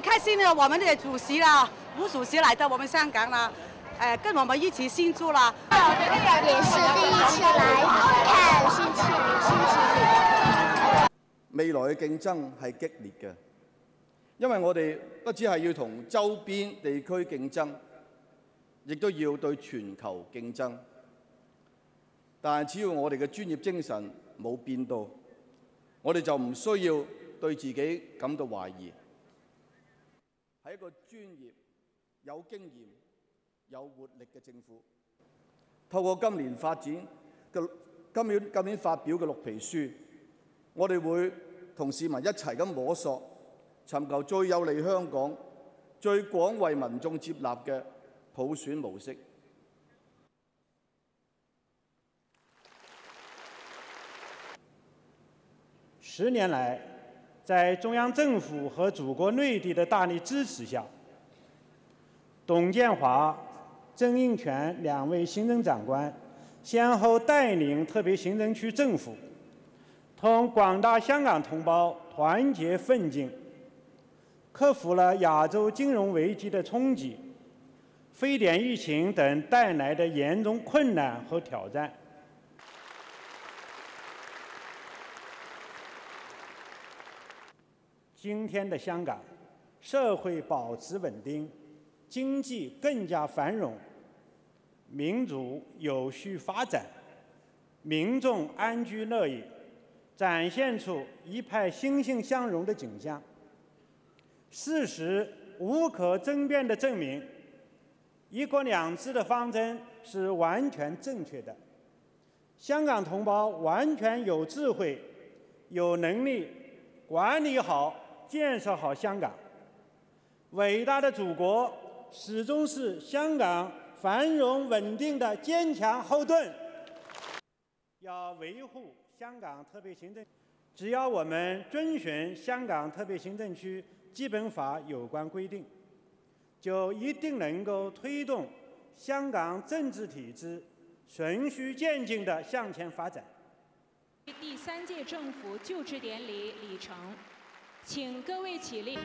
开心呢，我们的主席啦，吴主席来到我们香港啦，呃，跟我们一起庆祝啦。也是第一次来看星期星期日。未來嘅競爭係激烈嘅，因為我哋不只係要同周邊地區競爭，亦都要對全球競爭。但係只要我哋嘅專業精神冇變到，我哋就唔需要對自己感到懷疑。係一個專業、有經驗、有活力嘅政府。透過今年發展嘅今年今年發表嘅綠皮書，我哋會同市民一齊咁摸索，尋求最有利香港、最廣為民眾接納嘅普選模式。十年來，在中央政府和祖国内地的大力支持下，董建华、曾荫权两位行政长官先后带领特别行政区政府，同广大香港同胞团结奋进，克服了亚洲金融危机的冲击、非典疫情等带来的严重困难和挑战。今天的香港，社会保持稳定，经济更加繁荣，民主有序发展，民众安居乐业，展现出一派欣欣向荣的景象。事实无可争辩地证明，一国两制的方针是完全正确的。香港同胞完全有智慧、有能力管理好。建设好香港，伟大的祖国始终是香港繁荣稳定的坚强后盾。要维护香港特别行政，只要我们遵循香港特别行政区基本法有关规定，就一定能够推动香港政治体制循序渐进地向前发展。第三届政府就职典礼礼程。请各位起立。